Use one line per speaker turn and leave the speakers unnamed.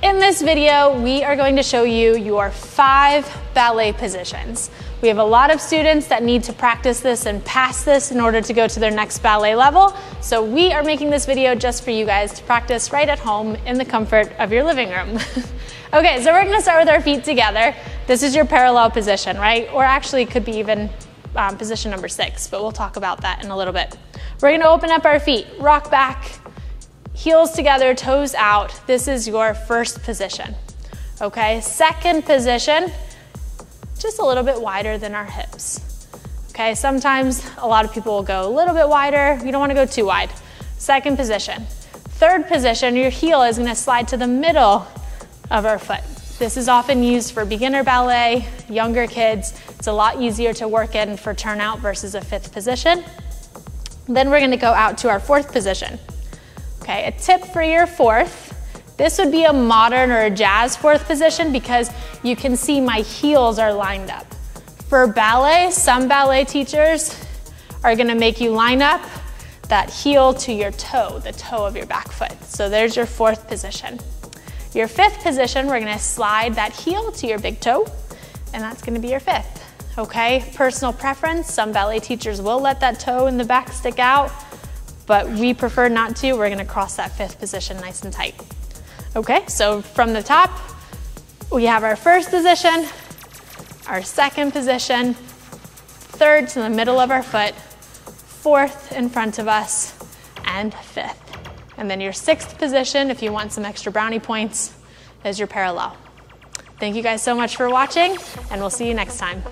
In this video, we are going to show you your five ballet positions. We have a lot of students that need to practice this and pass this in order to go to their next ballet level. So we are making this video just for you guys to practice right at home in the comfort of your living room. okay, so we're gonna start with our feet together. This is your parallel position, right? Or actually could be even um, position number six, but we'll talk about that in a little bit. We're gonna open up our feet, rock back, heels together, toes out. This is your first position. Okay, second position, just a little bit wider than our hips. Okay, sometimes a lot of people will go a little bit wider. You don't wanna go too wide. Second position. Third position, your heel is gonna slide to the middle of our foot. This is often used for beginner ballet, younger kids. It's a lot easier to work in for turnout versus a fifth position. Then we're gonna go out to our fourth position. Okay, a tip for your fourth. This would be a modern or a jazz fourth position because you can see my heels are lined up. For ballet, some ballet teachers are gonna make you line up that heel to your toe, the toe of your back foot. So there's your fourth position. Your fifth position, we're gonna slide that heel to your big toe, and that's gonna be your fifth, okay? Personal preference, some ballet teachers will let that toe in the back stick out but we prefer not to. We're gonna cross that fifth position nice and tight. Okay, so from the top, we have our first position, our second position, third to the middle of our foot, fourth in front of us, and fifth. And then your sixth position, if you want some extra brownie points, is your parallel. Thank you guys so much for watching, and we'll see you next time.